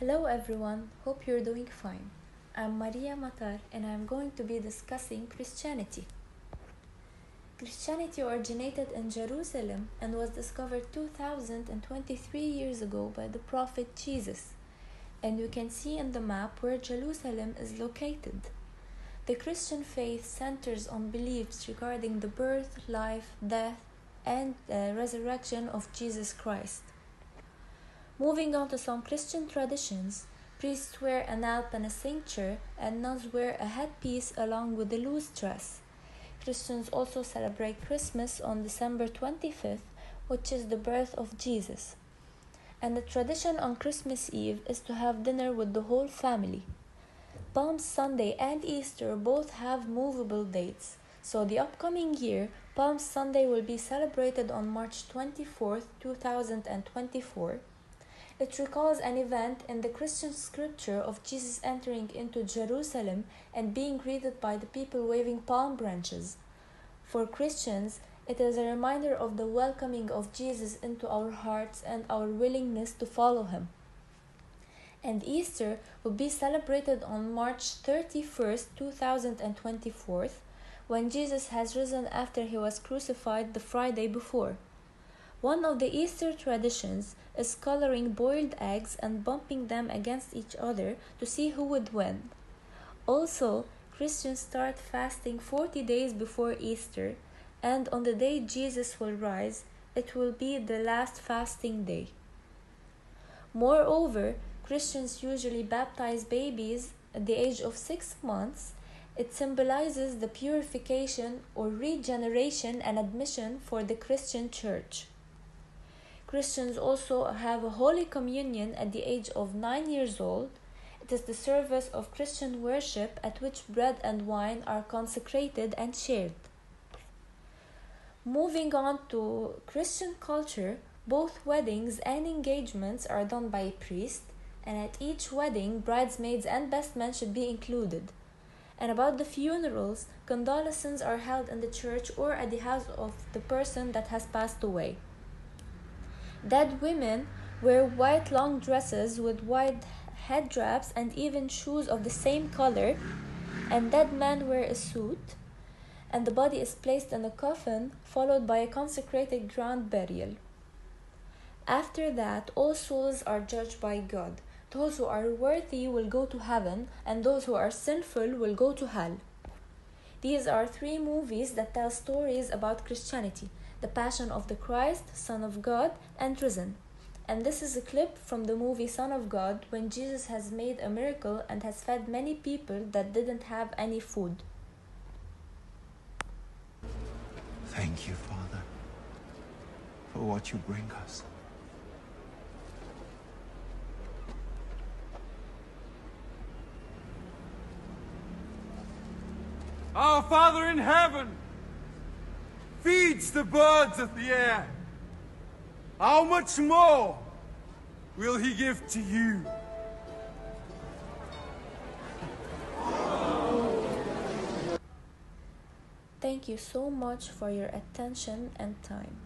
Hello everyone, hope you're doing fine. I'm Maria Matar and I'm going to be discussing Christianity. Christianity originated in Jerusalem and was discovered 2023 years ago by the prophet Jesus. And you can see in the map where Jerusalem is located. The Christian faith centers on beliefs regarding the birth, life, death, and uh, resurrection of Jesus Christ. Moving on to some Christian traditions, priests wear an alb and a cincture, and nuns wear a headpiece along with a loose dress. Christians also celebrate Christmas on December 25th, which is the birth of Jesus. And the tradition on Christmas Eve is to have dinner with the whole family. Palm Sunday and Easter both have movable dates, so the upcoming year, Palm Sunday will be celebrated on March 24th, 2024 it recalls an event in the Christian scripture of Jesus entering into Jerusalem and being greeted by the people waving palm branches. For Christians, it is a reminder of the welcoming of Jesus into our hearts and our willingness to follow him. And Easter will be celebrated on March 31st, 2024, when Jesus has risen after he was crucified the Friday before. One of the Easter traditions is coloring boiled eggs and bumping them against each other to see who would win. Also, Christians start fasting 40 days before Easter, and on the day Jesus will rise, it will be the last fasting day. Moreover, Christians usually baptize babies at the age of six months. It symbolizes the purification or regeneration and admission for the Christian church. Christians also have a Holy Communion at the age of nine years old. It is the service of Christian worship at which bread and wine are consecrated and shared. Moving on to Christian culture, both weddings and engagements are done by a priest, and at each wedding, bridesmaids and best men should be included. And about the funerals, condolences are held in the church or at the house of the person that has passed away. Dead women wear white long dresses with white head wraps and even shoes of the same color, and dead men wear a suit, and the body is placed in a coffin, followed by a consecrated ground burial. After that, all souls are judged by God. Those who are worthy will go to heaven, and those who are sinful will go to hell. These are three movies that tell stories about Christianity the Passion of the Christ, Son of God, and Risen. And this is a clip from the movie Son of God when Jesus has made a miracle and has fed many people that didn't have any food. Thank you, Father, for what you bring us. Our Father in heaven feeds the birds of the air. How much more will he give to you? Thank you so much for your attention and time.